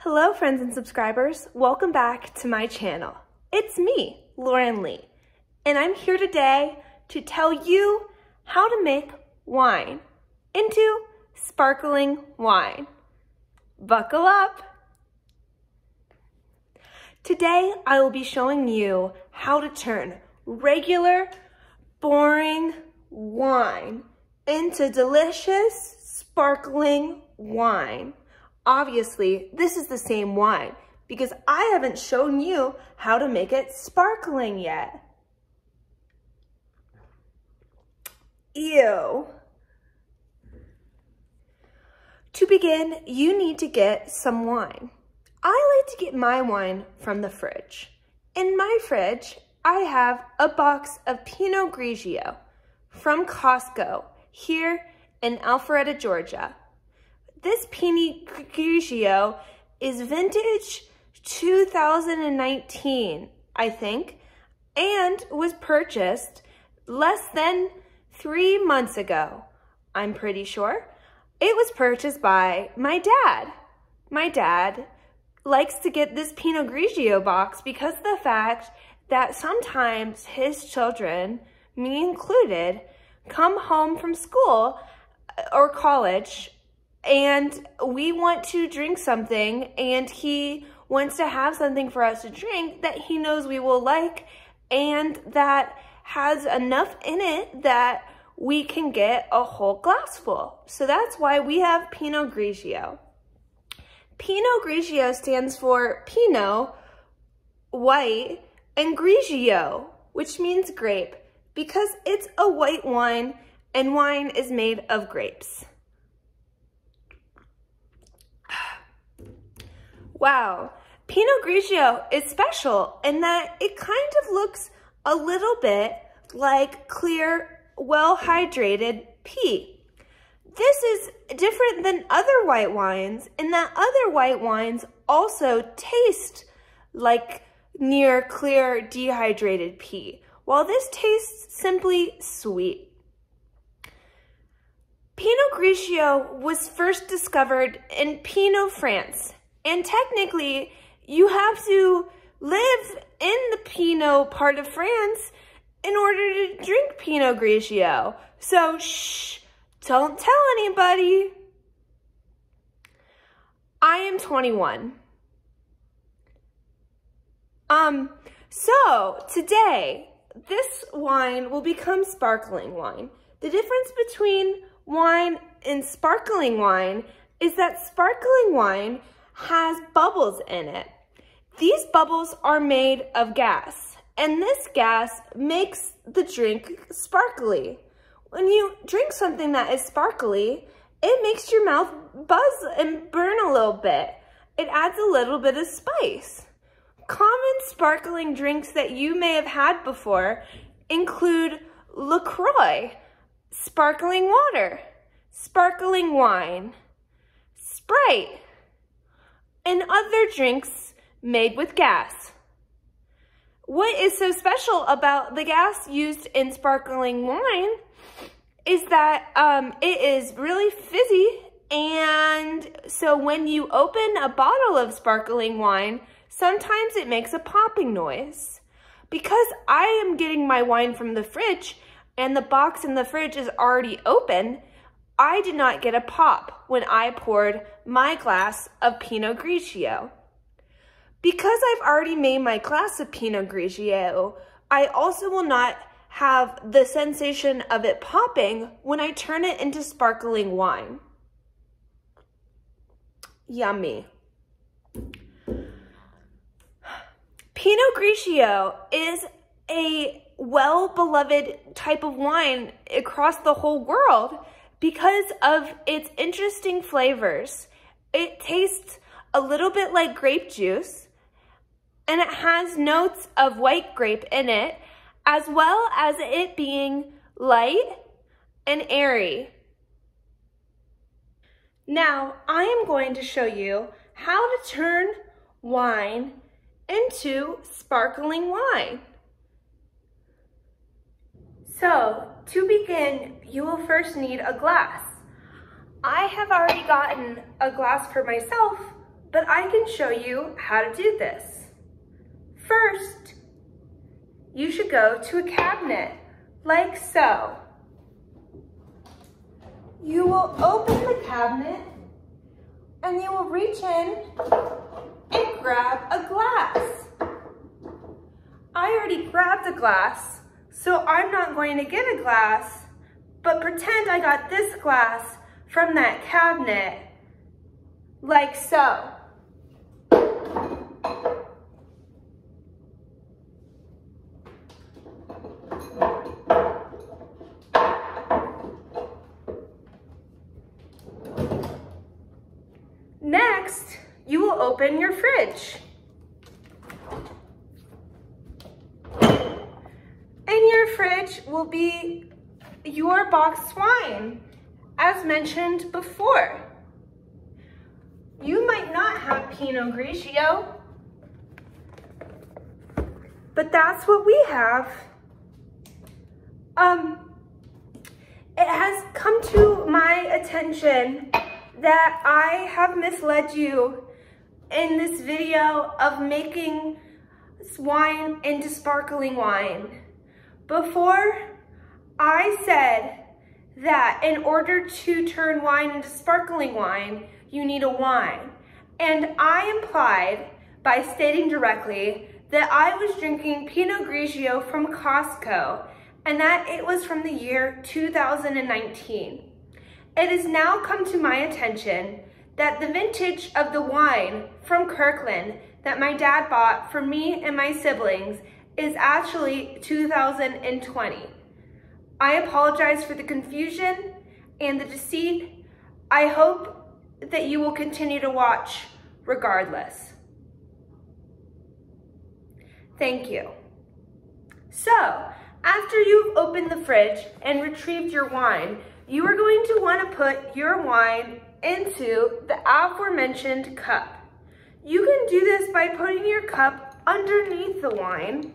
Hello friends and subscribers, welcome back to my channel. It's me, Lauren Lee, and I'm here today to tell you how to make wine into sparkling wine. Buckle up! Today I will be showing you how to turn regular, boring wine into delicious, sparkling wine. Obviously, this is the same wine because I haven't shown you how to make it sparkling yet. Ew. To begin, you need to get some wine. I like to get my wine from the fridge. In my fridge, I have a box of Pinot Grigio from Costco here in Alpharetta, Georgia. This Pinot Grigio is vintage 2019, I think, and was purchased less than three months ago, I'm pretty sure. It was purchased by my dad. My dad likes to get this Pinot Grigio box because of the fact that sometimes his children, me included, come home from school or college and we want to drink something and he wants to have something for us to drink that he knows we will like and that has enough in it that we can get a whole glass full. So that's why we have Pinot Grigio. Pinot Grigio stands for Pinot, white, and Grigio, which means grape, because it's a white wine and wine is made of grapes. Wow, Pinot Grigio is special in that it kind of looks a little bit like clear, well-hydrated pee. This is different than other white wines in that other white wines also taste like near clear dehydrated pee, while this tastes simply sweet. Pinot Grigio was first discovered in Pinot, France and technically, you have to live in the Pinot part of France in order to drink Pinot Grigio. So, shh, don't tell anybody. I am 21. Um, so today, this wine will become sparkling wine. The difference between wine and sparkling wine is that sparkling wine has bubbles in it. These bubbles are made of gas, and this gas makes the drink sparkly. When you drink something that is sparkly, it makes your mouth buzz and burn a little bit. It adds a little bit of spice. Common sparkling drinks that you may have had before include LaCroix, sparkling water, sparkling wine, Sprite, and other drinks made with gas. What is so special about the gas used in sparkling wine is that um, it is really fizzy and so when you open a bottle of sparkling wine, sometimes it makes a popping noise. Because I am getting my wine from the fridge and the box in the fridge is already open, I did not get a pop when I poured my glass of Pinot Grigio. Because I've already made my glass of Pinot Grigio, I also will not have the sensation of it popping when I turn it into sparkling wine. Yummy. Pinot Grigio is a well-beloved type of wine across the whole world because of its interesting flavors. It tastes a little bit like grape juice and it has notes of white grape in it as well as it being light and airy. Now, I am going to show you how to turn wine into sparkling wine. So, to begin, you will first need a glass. I have already gotten a glass for myself, but I can show you how to do this. First, you should go to a cabinet, like so. You will open the cabinet and you will reach in and grab a glass. I already grabbed a glass, so I'm not going to get a glass, but pretend I got this glass from that cabinet, like so. Next, you will open your fridge. In your fridge will be your boxed wine, as mentioned before. You might not have Pinot Grigio, but that's what we have. Um, it has come to my attention that I have misled you in this video of making wine into sparkling wine. Before, I said that in order to turn wine into sparkling wine, you need a wine. And I implied by stating directly that I was drinking Pinot Grigio from Costco and that it was from the year 2019. It has now come to my attention that the vintage of the wine from Kirkland that my dad bought for me and my siblings is actually 2020. I apologize for the confusion and the deceit. I hope that you will continue to watch regardless. Thank you. So, after you've opened the fridge and retrieved your wine, you are going to want to put your wine into the aforementioned cup. You can do this by putting your cup underneath the wine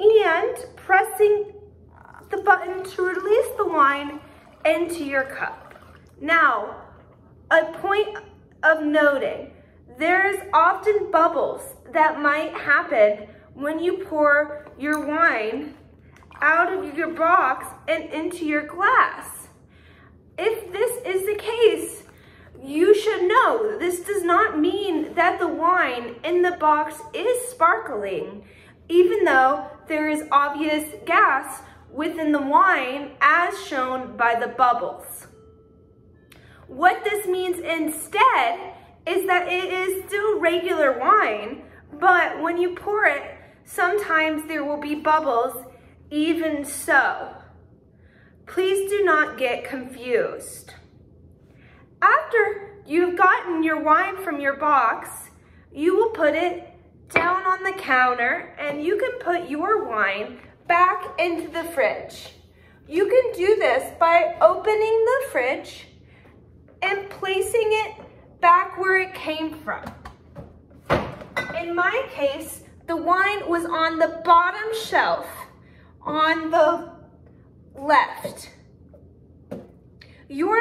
and pressing the button to release the wine into your cup. Now, a point of noting, there's often bubbles that might happen when you pour your wine out of your box and into your glass. If this is the case, you should know this does not mean that the wine in the box is sparkling, even though there is obvious gas within the wine as shown by the bubbles. What this means instead is that it is still regular wine, but when you pour it, sometimes there will be bubbles even so. Please do not get confused. After you've gotten your wine from your box, you will put it down on the counter and you can put your wine back into the fridge. You can do this by opening the fridge and placing it back where it came from. In my case, the wine was on the bottom shelf on the left. Your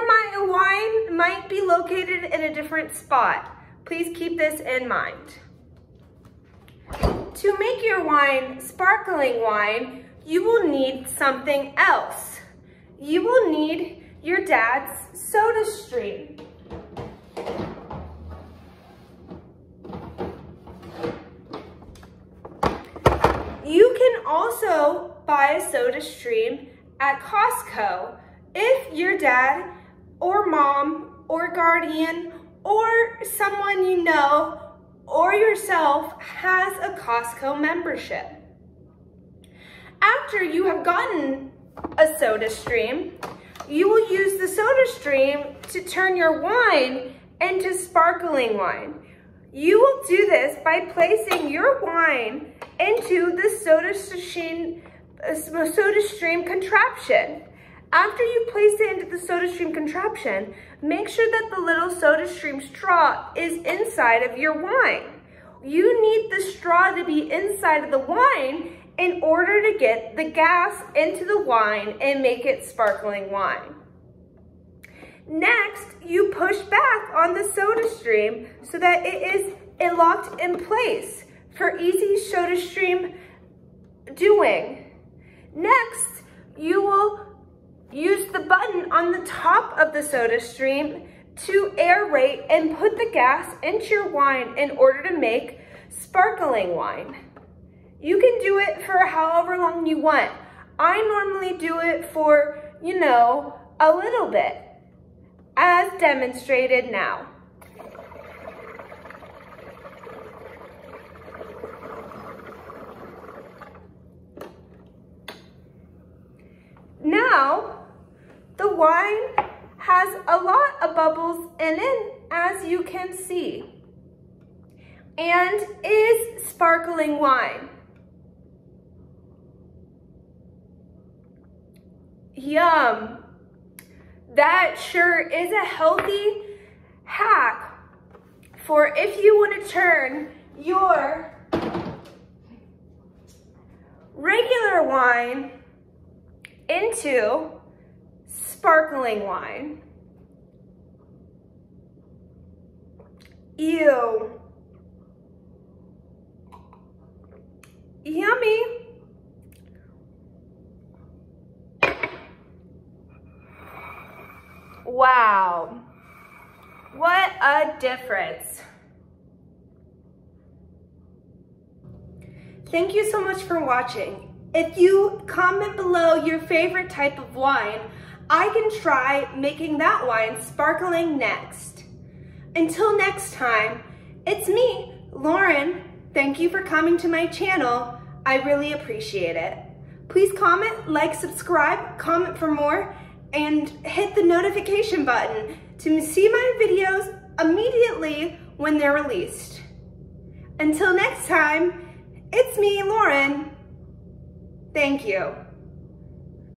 wine might be located in a different spot. Please keep this in mind. To make your wine sparkling wine, you will need something else. You will need your dad's soda stream. You can also buy a soda stream at Costco if your dad or mom or guardian or someone you know or yourself has a Costco membership. After you have gotten a soda stream, you will use the soda stream to turn your wine into sparkling wine. You will do this by placing your wine into the soda stream uh, soda stream contraption. After you place it into the soda stream contraption, make sure that the little soda stream straw is inside of your wine. You need the straw to be inside of the wine in order to get the gas into the wine and make it sparkling wine. Next, you push back on the soda stream so that it is locked in place for easy soda stream doing. Next, you will use the button on the top of the soda stream to aerate and put the gas into your wine in order to make sparkling wine. You can do it for however long you want. I normally do it for, you know, a little bit, as demonstrated now. Now, the wine has a lot of bubbles in it, as you can see, and is sparkling wine. Yum. That sure is a healthy hack for if you want to turn your regular wine into sparkling wine. Ew. Yummy. Wow. What a difference. Thank you so much for watching. If you comment below your favorite type of wine, I can try making that wine sparkling next. Until next time, it's me, Lauren. Thank you for coming to my channel. I really appreciate it. Please comment, like, subscribe, comment for more, and hit the notification button to see my videos immediately when they're released. Until next time, it's me, Lauren. Thank you.